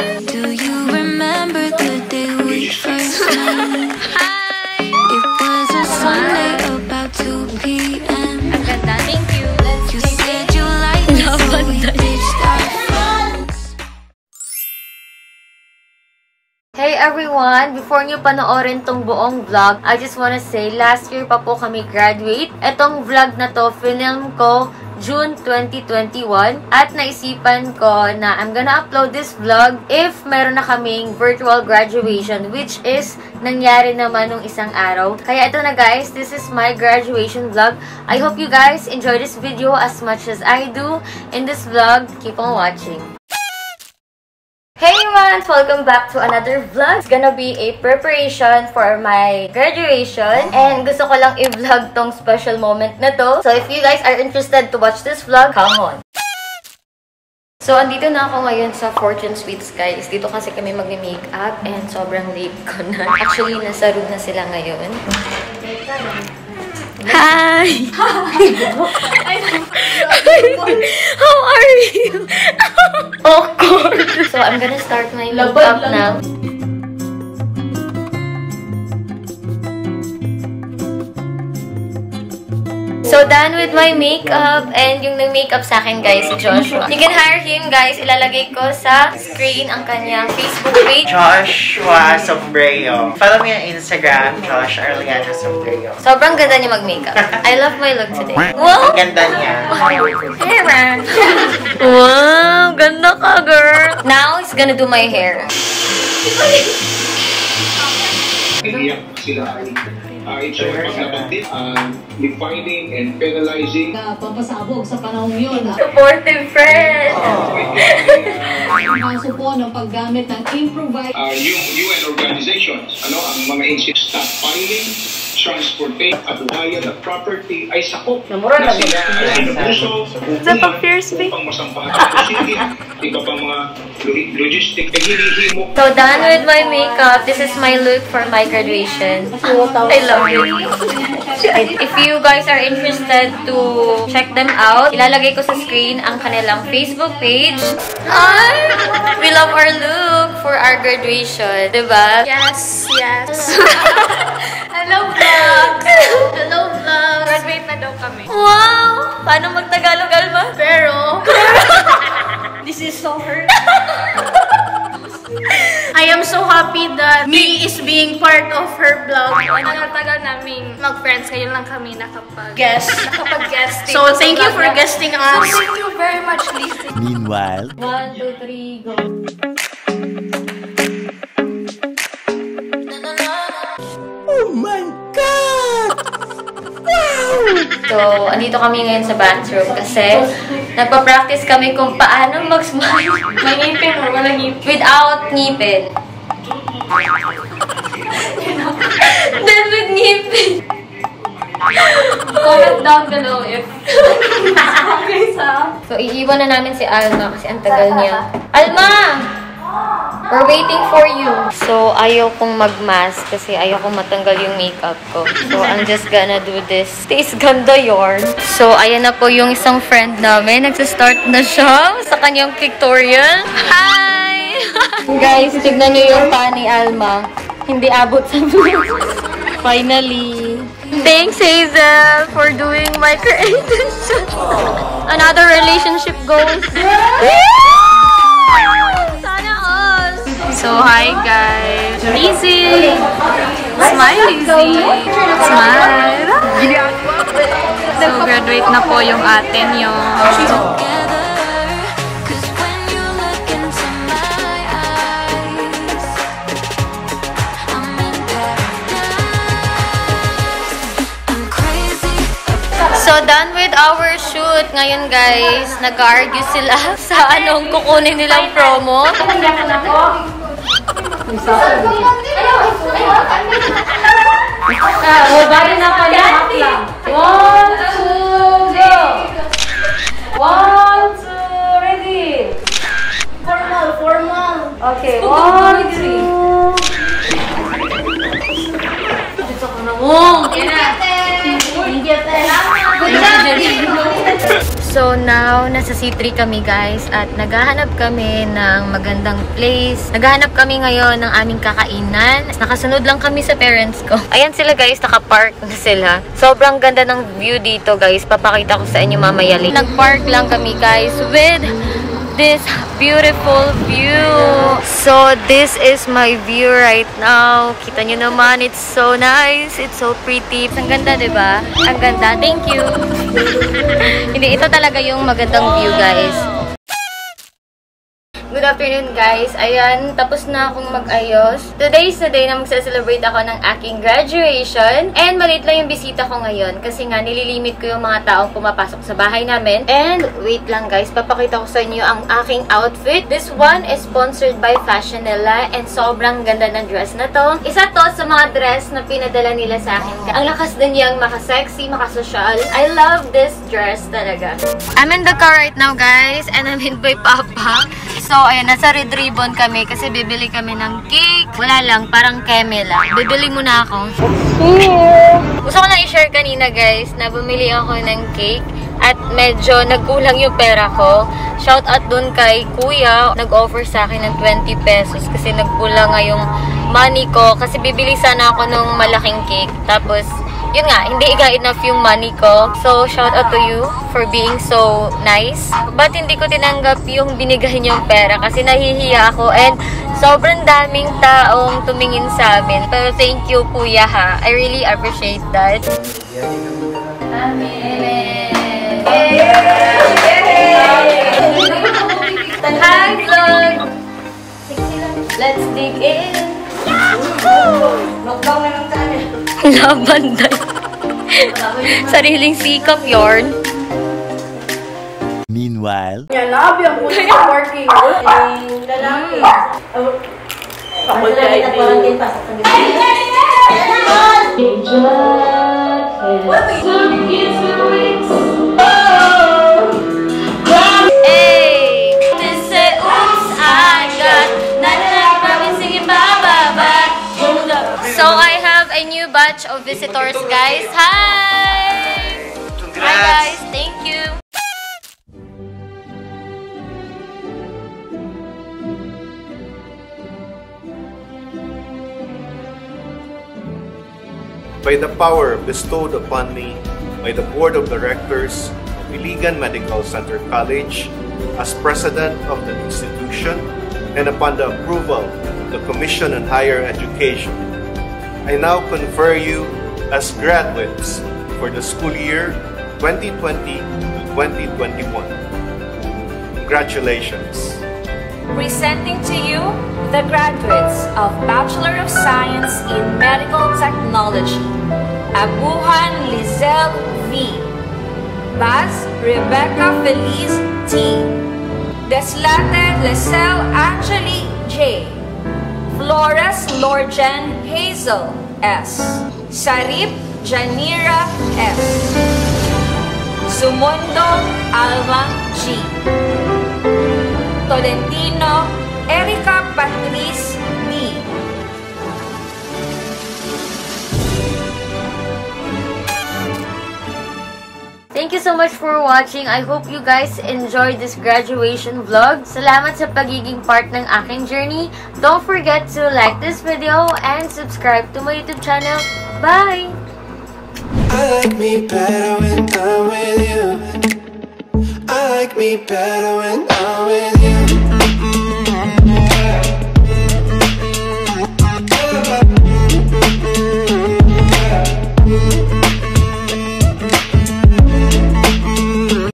Do you remember the day we first met? It was a Sunday about 2 p.m. Ang ganda. Thank you. You said you liked me, so we ditched our phones. Hey everyone! Before nyo panoorin tong buong vlog, I just wanna say, last year pa po kami graduate. Etong vlog na to, film ko June 2021. At naisipan ko na I'm gonna upload this vlog if meron na kaming virtual graduation, which is nangyari naman nung isang araw. Kaya ito na guys, this is my graduation vlog. I hope you guys enjoy this video as much as I do in this vlog. Keep on watching. Hey everyone! Welcome back to another vlog. It's gonna be a preparation for my graduation. And gusto ko lang i-vlog tong special moment na to. So if you guys are interested to watch this vlog, come on! So, andito na ako ngayon sa Fortune Sweets, guys. Dito kasi kami magme-makeup and sobrang late ko na. Actually, nasa room na sila ngayon. Hi! How are you? Awkward. So, I'm gonna start my makeup now. So, done with my makeup. And yung nag-makeup sa akin, guys, si Joshua. You can hire him, guys. Ilalagay ko sa screen ang kanyang Facebook page. Joshua Sombrero. Follow me on Instagram, Josh Arliano Sombrero. Sobrang ganda niya mag-makeup. I love my look today. Wow! Ganda niya. Hey, man! wow! Ganda ka, girl! Now, he's gonna do my hair. Iiyak sila ay uh, ito ay paglabantin, uh, defining and penalizing na pampasabog sa panahon yun. ah. Supportive friend! Ang kaso po ng paggamit ng improvised uh, yung UN organizations, ano, ang mga insist stockpiling, transportation, at buhayan at property ay sakop na sila ay sinupuso upang masampahan ang city, iba pang mga lo- logistic, naghihimo So, done with my makeup. This is my look for my graduation. I love it. If you guys are interested to check them out, ilalagay ko sa screen ang kanilang Facebook page. Ay! We love our look for our graduation. Diba? Yes, yes. Paano magtagalog, Alma? Pero, this is so hurt. I am so happy that me is being part of her vlog. Tagal-tagal namin mag-friends. Ngayon lang kami nakapag... Guest. Nakapag-guest. So, thank you for guesting us. Thank you very much, Lizzie. Meanwhile, One, two, three, go. So, andito kami ngayon sa bathroom kasi nagpa-practice kami kung paano mag-smile. May ngipin or walang ngipin? Without ngipin. Then with ngipin. Comment down below if okay sa... So, iiwan na namin si Alma kasi ang tagal niya. Alma! We're waiting for you. So, ayaw kong mag-mask kasi ayaw kong matanggal yung makeup ko. So, I'm just gonna do this. Taste ganda yarn. So, ayan na po yung isang friend namin. Nagsa-start na siya sa kanyang pictorial. Hi! Guys, tignan nyo yung pa ni Alma. Hindi abot sa vlog. Finally. Thanks, Hazel, for doing my creative Another relationship goals. So, hi guys. Lizzie. Smile, Lizzie. Smile. So, graduate na po yung ate niyo. together. Cause when you look into my eyes, I'm in paradise. I'm crazy So, done with our shoot. Ngayon, guys, nag-argue sila sa anong kukunin nilang promo. Ah, So now, nasa C3 kami guys at naghahanap kami ng magandang place. Naghahanap kami ngayon ng aming kakainan. Nakasunod lang kami sa parents ko. Ayan sila guys, nakapark na sila. Sobrang ganda ng view dito guys. Papakita ko sa inyo mamaya. Nagpark lang kami guys with this beautiful view. So, this is my view right now. Kita nyo naman, it's so nice. It's so pretty. Ang ganda, di ba? Ang ganda. Thank you. Hindi, ito talaga yung magandang view, guys. Good afternoon guys. Ayan, tapos na akong mag-ayos. Today is the day na magsa-celebrate ako ng aking graduation. And maliit lang yung bisita ko ngayon kasi nga nililimit ko yung mga taong pumapasok sa bahay namin. And wait lang guys, papakita ko sa inyo ang aking outfit. This one is sponsored by Fashionella and sobrang ganda ng dress na to. Isa to sa mga dress na pinadala nila sa akin. Ang lakas din niyang makasexy, makasosyal. I love this dress talaga. I'm in the car right now guys and I'm in by Papa. So, ayan, nasa Red Ribbon kami kasi bibili kami ng cake. Wala lang, parang keme lang. Bibili muna ako. Gusto ko lang i-share kanina guys na bumili ako ng cake at medyo nagkulang yung pera ko. Shout out dun kay kuya. Nag-offer sa akin ng 20 pesos kasi nagkulang nga yung money ko kasi bibili sana ako ng malaking cake. Tapos, yun nga, hindi ga enough yung money ko. So, shout out to you for being so nice. But hindi ko tinanggap yung binigay niyong pera kasi nahihiya ako and sobrang daming taong tumingin sa amin. Pero thank you, kuya ha. I really appreciate that. Amen. Let's dig in. Laban tayo. Sariling sikap yarn. Meanwhile, Hey! Visitors, guys. Hi! Hi guys, thank you. by the power bestowed upon me by the Board of Directors of Iligan Medical Center College as President of the institution and upon the approval of the Commission on Higher Education. I now confer you as graduates for the school year 2020 to 2021. Congratulations! Presenting to you the graduates of Bachelor of Science in Medical Technology, Abuhan Lizelle V. Baz Rebecca Feliz T. Deslate Lizelle Angeli J. Flores Lorjan Hazel S. Sarip Janira S. Sumundo Alma G. Tolentino Erika Patrice Thank you so much for watching. I hope you guys enjoyed this graduation vlog. Salamat sa pagiging part ng aking journey. Don't forget to like this video and subscribe to my YouTube channel. Bye! I like me better when I'm with you. I like me better when I'm with you.